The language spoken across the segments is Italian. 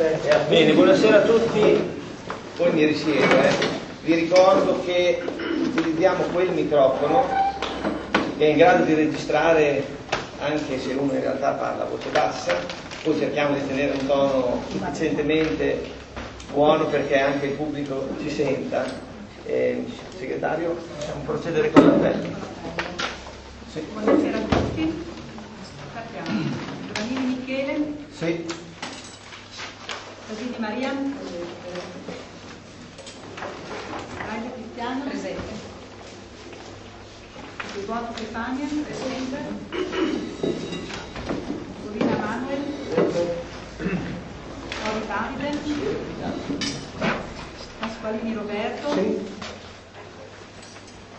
Bene, buonasera a tutti. Poi mi risiedo, eh. Vi ricordo che utilizziamo quel microfono che è in grado di registrare anche se uno in realtà parla a voce bassa, poi cerchiamo di tenere un tono sufficientemente buono perché anche il pubblico ci senta. Eh, segretario, possiamo procedere con l'appello? Sì. Buonasera a tutti. Partiamo. Giovannini Michele, Sì. Casini Maria, Raia Cristiano, presente. Giugotti Stefania, presente. Solina Manuel, Ori Davide, Pasqualini Roberto,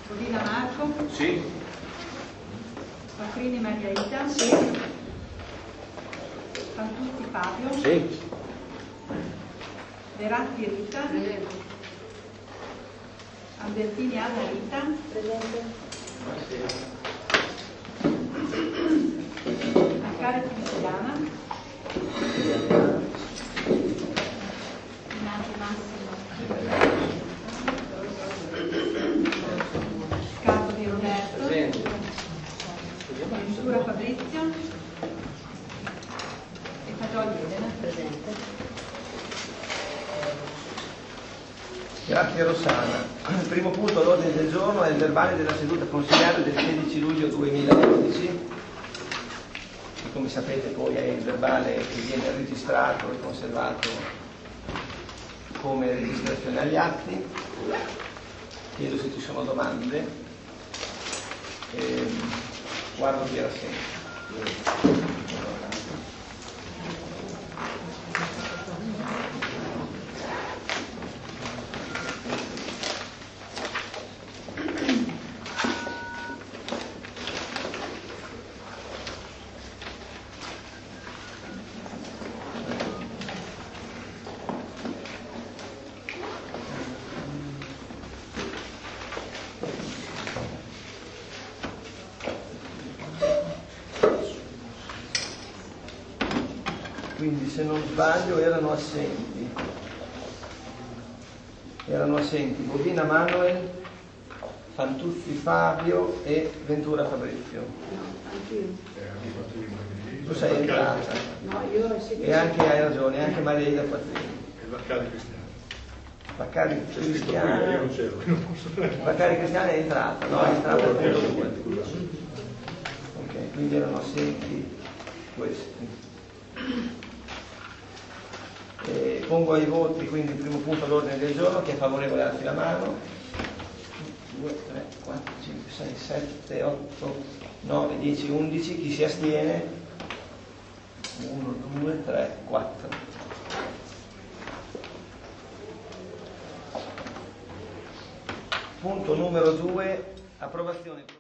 Solina Marco, Sì. Safrini Maria Ida, Santucci Fabio, Sì. Veratti Rita, Albertini Ada Rita, Maccari Cristiana, Rinaldi Massimo, Scarpo di Roberto, Ventura Fabrizio. E Fagioli Elena. Presente. Grazie Rossana. Il primo punto all'ordine del giorno è il verbale della seduta consigliare del 16 luglio 2011. che Come sapete poi è il verbale che viene registrato e conservato come registrazione agli atti. Chiedo se ci sono domande. Ehm, guardo chi era sempre. Quindi se non sbaglio erano assenti. Erano assenti Bovina Manuel, Fantuzzi Fabio e Ventura Fabrizio. Tu sei entrata. E anche hai ragione, anche Maria Ida Quattrini. Baccari Cristiana. Baccari Cristiana è entrata, no? È entrata al punto 2. Ok, quindi erano assenti questi. Pongo ai voti quindi il primo punto all'ordine del giorno che è favorevole alzi la mano. 2, 3, 4, 5, 6, 7, 8, 9, 10, 11 chi si astiene? 1, 2, 3, 4 punto numero 2 approvazione